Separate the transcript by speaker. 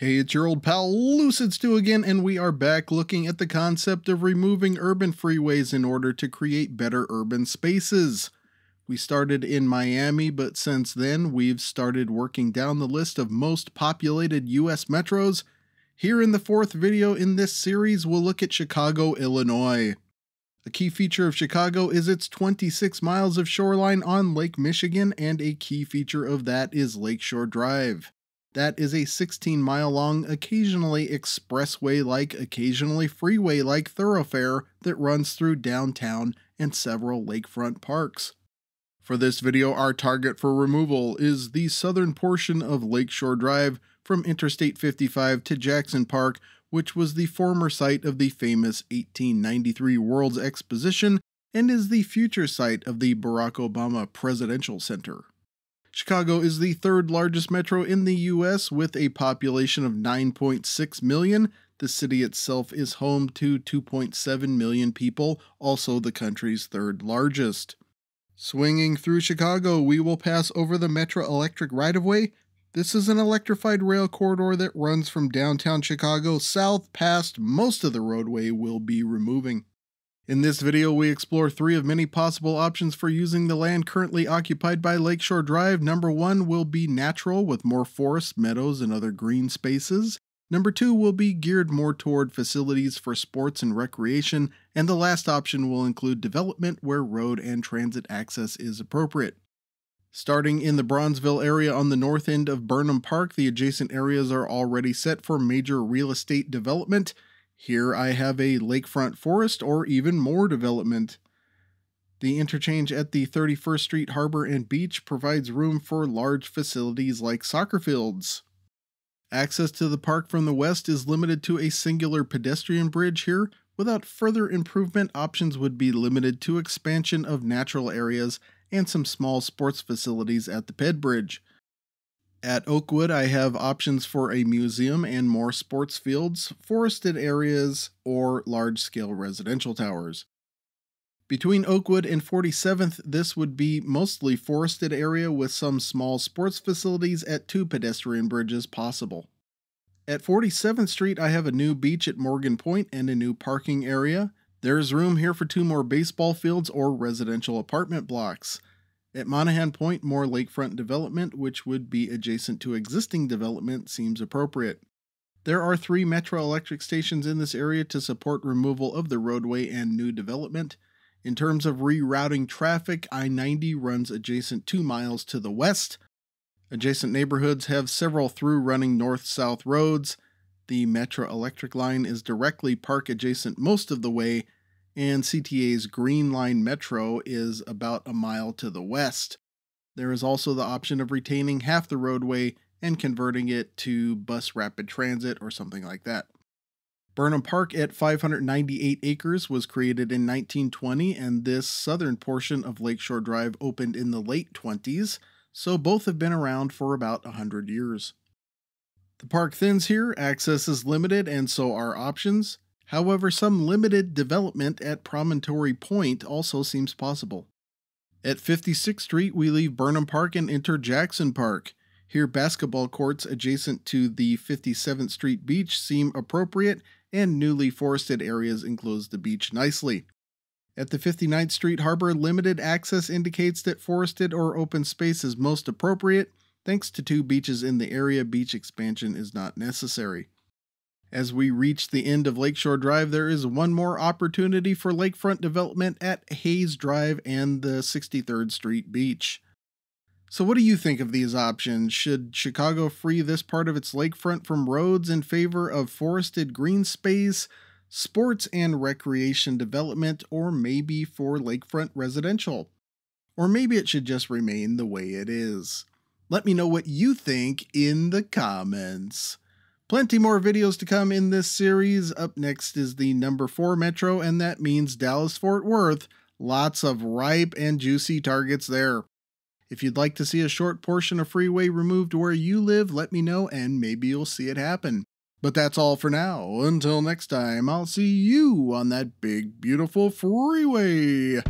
Speaker 1: Hey, it's your old pal Lucid again, and we are back looking at the concept of removing urban freeways in order to create better urban spaces. We started in Miami, but since then we've started working down the list of most populated US metros. Here in the fourth video in this series, we'll look at Chicago, Illinois. A key feature of Chicago is its 26 miles of shoreline on Lake Michigan, and a key feature of that is Lake Shore Drive. That is a 16 mile long, occasionally expressway like, occasionally freeway like thoroughfare that runs through downtown and several lakefront parks. For this video, our target for removal is the southern portion of Lake Shore Drive from Interstate 55 to Jackson Park, which was the former site of the famous 1893 World's Exposition and is the future site of the Barack Obama Presidential Center. Chicago is the third largest metro in the US with a population of 9.6 million. The city itself is home to 2.7 million people, also the country's third largest. Swinging through Chicago, we will pass over the Metra Electric right of way. This is an electrified rail corridor that runs from downtown Chicago south past most of the roadway we'll be removing. In this video, we explore three of many possible options for using the land currently occupied by Lake Shore Drive. Number one will be natural with more forests, meadows, and other green spaces. Number two will be geared more toward facilities for sports and recreation. And the last option will include development where road and transit access is appropriate. Starting in the Bronzeville area on the north end of Burnham Park, the adjacent areas are already set for major real estate development. Here I have a lakefront forest or even more development. The interchange at the 31st Street Harbor and Beach provides room for large facilities like soccer fields. Access to the park from the west is limited to a singular pedestrian bridge here. Without further improvement, options would be limited to expansion of natural areas and some small sports facilities at the Ped Bridge. At Oakwood, I have options for a museum and more sports fields, forested areas, or large scale residential towers. Between Oakwood and 47th, this would be mostly forested area with some small sports facilities at two pedestrian bridges possible. At 47th Street, I have a new beach at Morgan Point and a new parking area. There is room here for two more baseball fields or residential apartment blocks. At Monahan Point, more lakefront development, which would be adjacent to existing development, seems appropriate. There are three Metra electric stations in this area to support removal of the roadway and new development. In terms of rerouting traffic, I 90 runs adjacent 2 miles to the west. Adjacent neighborhoods have several through running north south roads. The Metra electric line is directly park adjacent most of the way, and CTA's Green Line Metro is about a mile to the west. There is also the option of retaining half the roadway and converting it to bus rapid transit or something like that. Burnham Park at 598 acres was created in 1920, and this southern portion of Lake Shore Drive opened in the late 20s, so both have been around for about 100 years. The park thins here, access is limited, and so are options. However, some limited development at Promontory Point also seems possible. At 56th Street, we leave Burnham Park and enter Jackson Park. Here, basketball courts adjacent to the 57th Street beach seem appropriate, and newly forested areas enclose the beach nicely. At the 59th Street Harbor, limited access indicates that forested or open space is most appropriate. Thanks to two beaches in the area, beach expansion is not necessary. As we reach the end of Lake Shore Drive, there is one more opportunity for lakefront development at Hayes Drive and the 63rd Street Beach. So, what do you think of these options? Should Chicago free this part of its lakefront from roads in favor of forested green space, sports and recreation development, or maybe for lakefront residential? Or maybe it should just remain the way it is. Let me know what you think in the comments. Plenty more videos to come in this series. Up next is the number 4 Metro, and that means Dallas Fort Worth. Lots of ripe and juicy targets there. If you'd like to see a short portion of freeway removed where you live, let me know and maybe you'll see it happen. But that's all for now. Until next time, I'll see you on that big, beautiful freeway.